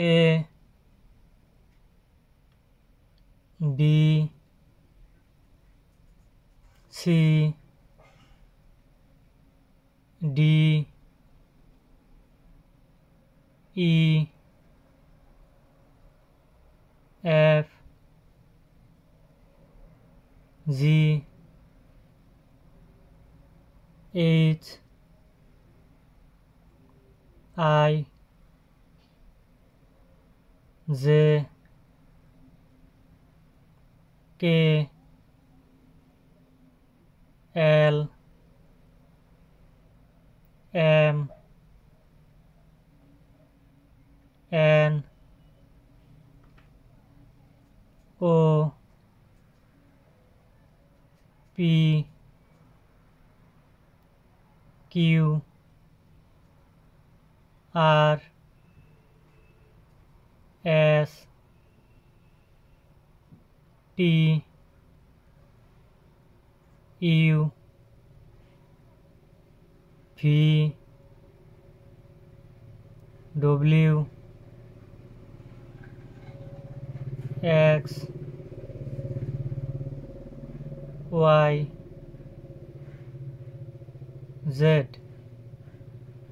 A B C D E F Z H I J K L M N O P Q R S T U V W X Y Z